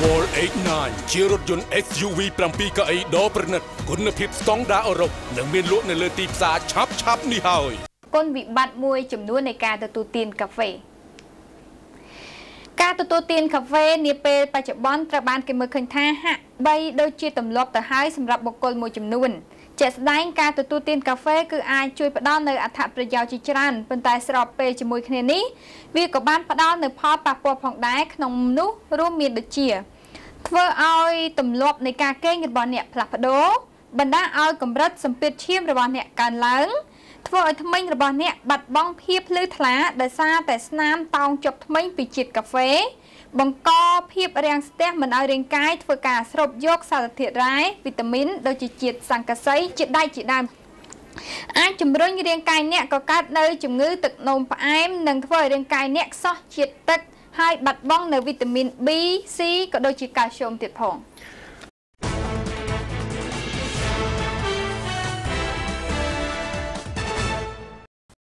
Powerwall 89ជារថយន្ត SUV 7កៅអីដ៏ប្រណិតគុណភាពស្តង់ដារអឺរ៉ុបនិងមានលក់នៅលើទីផ្សារឆាប់ឆាប់នេះហើយគុណវិបត្តិមួយចំនួននៃការទទួលទានកាហ្វេ ការទទួលទានកាហ្វេនាពេលបច្ចុប្បន្នត្រូវបានគេមើលឃើញថាហាក់បីដូចជាទម្លាប់ទៅហើយសម្រាប់បុគ្គលមួយចំនួនជាក់ស្ដែងការទទួលទានកាហ្វេគឺអាចជួយផ្ដល់នូវអត្ថប្រយោជន៍ជាច្រើនប៉ុន្តែស្របពេលជាមួយគ្នានេះវាក៏បានផ្ដល់នូវផលប៉ះពាល់ផងដែរក្នុងនោះរួមមានដូចជា ធ្វើឲ្យទម្លាប់នៃការគេងរបស់អ្នកផ្លាស់ប្ដូរបណ្ដាឲ្យកម្រិតសម្ពាធឈាមរបស់អ្នកកើនឡើង ធ្វើឲ្យធ្មេញរបស់អ្នកបាត់បង់ភាពភ្លឺថ្លាដោយសារតែស្នាមតោងជាប់ធ្មេញពីជាតិកាហ្វេ បង្កភាពរាំងស្ទះមិនឲ្យរាងកាយធ្វើការស្រូបយកសារធាតុរ៉ែវីតាមីនដូចជាជាតិសង្កសីជាតិដែកជាដើមអាចជំរុញរាងកាយអ្នកក៏កើតនៅជំងឺទឹកនោមផ្អែមនិងធ្វើឲ្យរាងកាយអ្នកខ្សោះជាតិទឹកហើយបាត់បង់នៅវីតាមីន B C ក៏ដូចជាកាល់ស្យូមទៀតផង